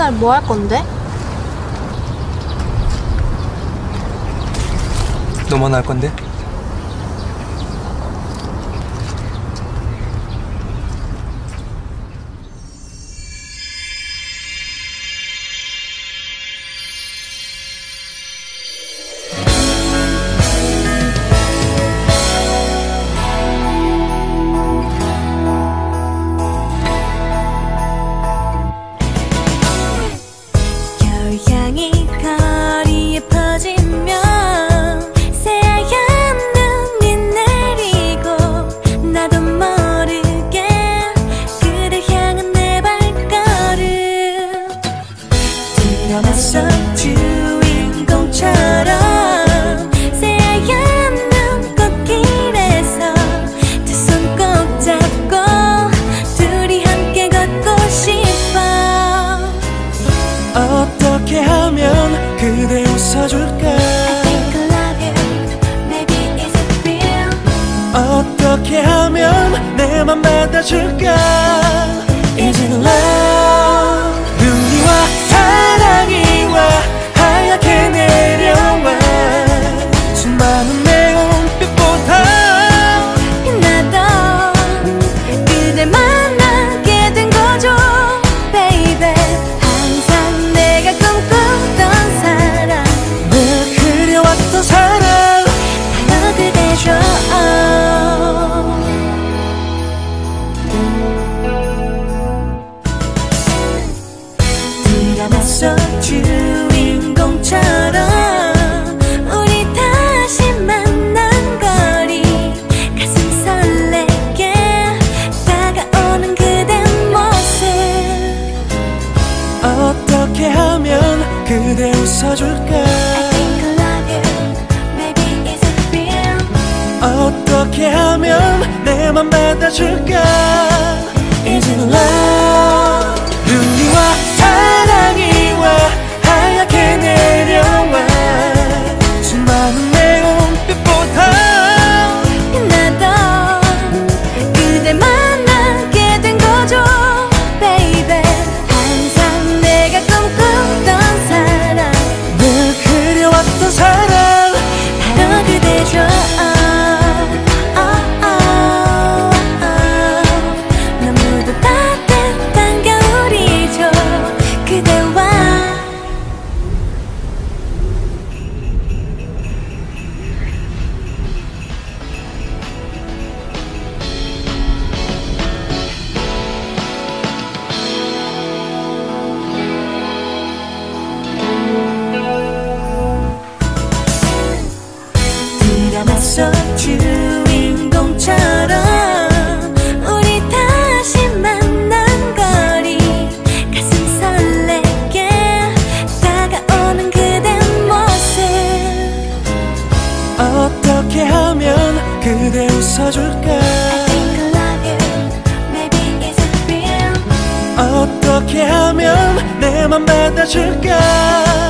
날 뭐 할 건데? 너만 할 건데? 그대 웃어줄까? 어떻게 하면 내 맘 받아줄까? Is it love? 눈이와 사랑이와 하얗게 내려와. 수많은 그대 웃어줄까 어떻게 하면 내 맘 받아줄까? Is it love 주인공처럼 우리 다시 만난 거리. 가슴 설레게 다가오는 그대 모습. 어떻게 하면 그대 웃어줄까? 어떻게 하면 내맘 받아줄까?